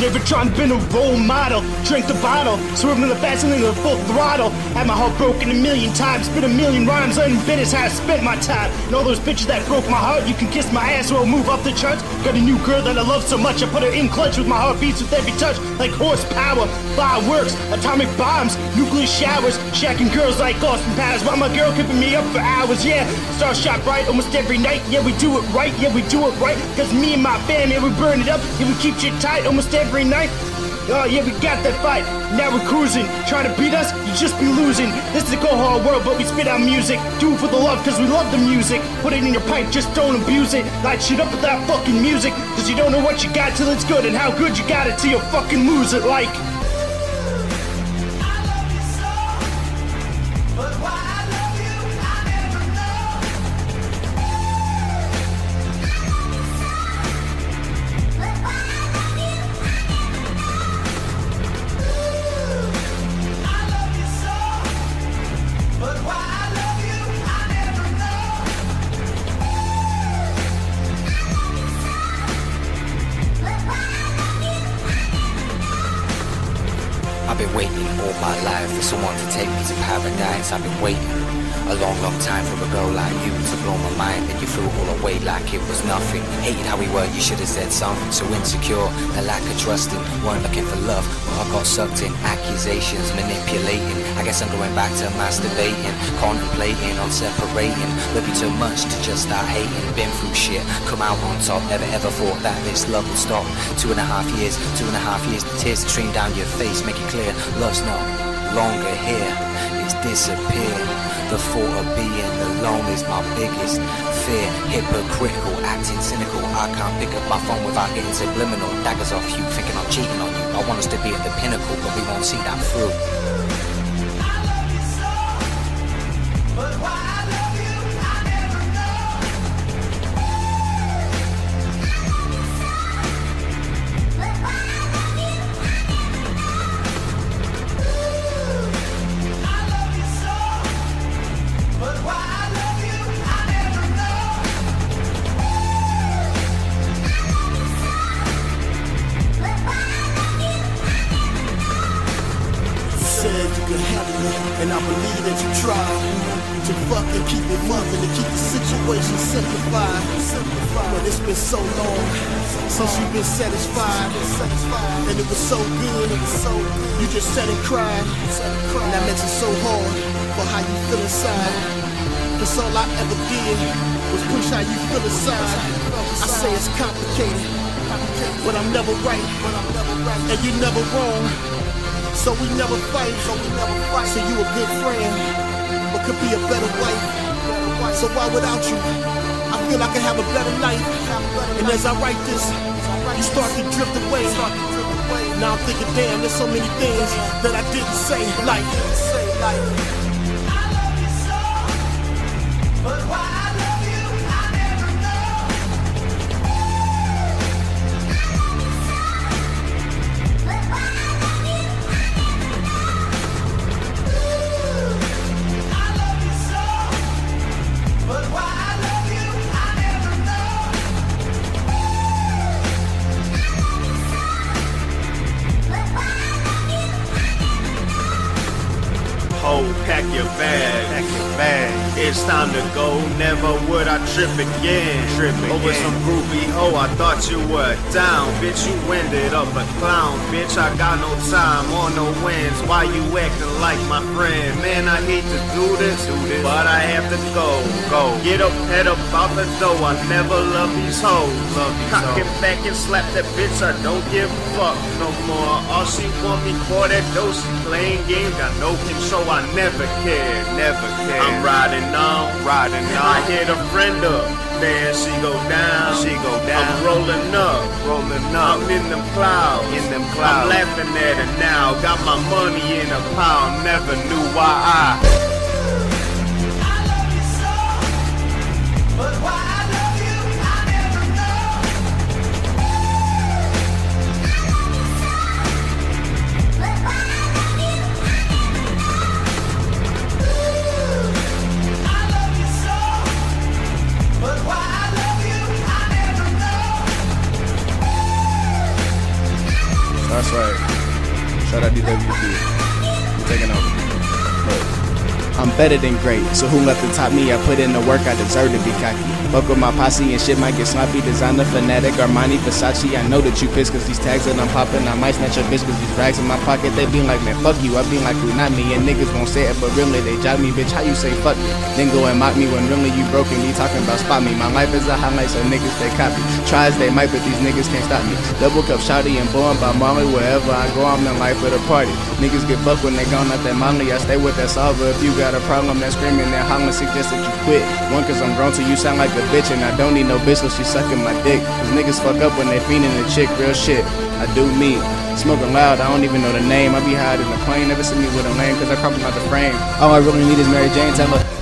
Never trying to be a role model. Drink the bottle, swerving the fast and the full throttle. Had my heart broken a million times, spit a million rhymes, unbit is how I spent my time. And all those bitches that broke my heart, you can kiss my ass or move up the charts. Got a new girl that I love so much, I put her in clutch with my heart beats with every touch, like horsepower, fireworks, atomic bombs, nuclear showers, shacking girls like Austin Powers. While my girl keeping me up for hours, yeah. Star shot bright almost every night, yeah we do it right, yeah we do it right. Cause me and my fam, yeah we burn it up, yeah we keep shit tight almost every night. Oh yeah, we got that fight. Now we're cruising. Try to beat us, you just be losing. This is a go hard world, but we spit out music. Do it for the love, cause we love the music. Put it in your pipe, just don't abuse it. Light shit up with that fucking music. Cause you don't know what you got till it's good, and how good you got it till you fucking lose it like. For someone to take me to paradise. I've been waiting a long, long time for a girl like you to blow my mind. And you threw it all away like it was nothing. Hated how we were, you should have said something. So insecure, the lack of trusting. Weren't looking for love, but I got sucked in. Accusations, manipulating. I guess I'm going back to masturbating. Contemplating on separating. Love you too much to just start hating. Been through shit, come out on top. Never ever thought that this love would stop. Two and a half years, two and a half years. The tears stream down your face make it clear. Love's not longer here, it's disappeared. The thought of being alone is my biggest fear. Hypocritical, acting cynical. I can't pick up my phone without getting subliminal. Daggers off you, thinking I'm cheating on you. I want us to be at the pinnacle, but we won't see that through. Believe that you tried to fucking keep it moving, to keep the situation simplified. But it's been so long since you've been satisfied, and it was so good. You just sat and cried, and that makes it so hard for how you feel inside. Cause all I ever did was push how you feel inside. I say it's complicated, but I'm never right, and you're never wrong. So we never fight, so we never fight. So you a good friend, but could be a better wife. So why without you? I feel I can have a better life. And as I write this, you start to drift away. Now I'm thinking, damn, there's so many things that I didn't say, like. Your bag. Pack your bag. It's time to go. Never would I trip again. Trip oh, again. Over some groovy hoe. I thought you were down. Bitch, you ended up a clown. Bitch, I got no time on no wins. Why you acting like my friend? Man, I hate to do this, do this, but I have to go. Go. Get up, head up out the door. I never love these hoes. Love these Cock it back and slap that bitch. I don't give a fuck no more. All she want me for that dough. She playing games, got no control. I never cared, never cared. I'm riding on, riding on. I hit a friend up. Then she go down, she go down. I'm rolling up, rolling up. I'm in them clouds, in them clouds. I'm laughing at her now. Got my money in a pile. Never knew why I. Shout out DWP. Taking over. I'm better than great, so who left to top me? I put in the work, I deserve to be cocky. Fuck with my posse and shit might get sloppy. Designer, fanatic, Armani, Versace. I know that you pissed cause these tags that I'm popping. I might snatch your bitch cause these rags in my pocket. They be like, man, fuck you. I be like, who not me? And niggas won't say it, but really they job me, bitch. How you say fuck me? Then go and mock me when really you broken. Me talking about spot me. My life is a highlight, so niggas they copy. Try as they might, but these niggas can't stop me. Double cup shotty and born by Molly. Wherever I go, I'm in life of the party. Niggas get fucked when they gone out that Molly. I stay with that solver. If you got a problem, then screaming and hollering, suggest that you quit. One, cause I'm grown, so you sound like a bitch, and I don't need no bitch, so she sucking my dick. Cause niggas fuck up when they fiending the chick, real shit. I do me. Smoking loud, I don't even know the name. I be hiding the plane, never see me with a lame, cause I come out the frame. All I really need is Mary Jane, tell her.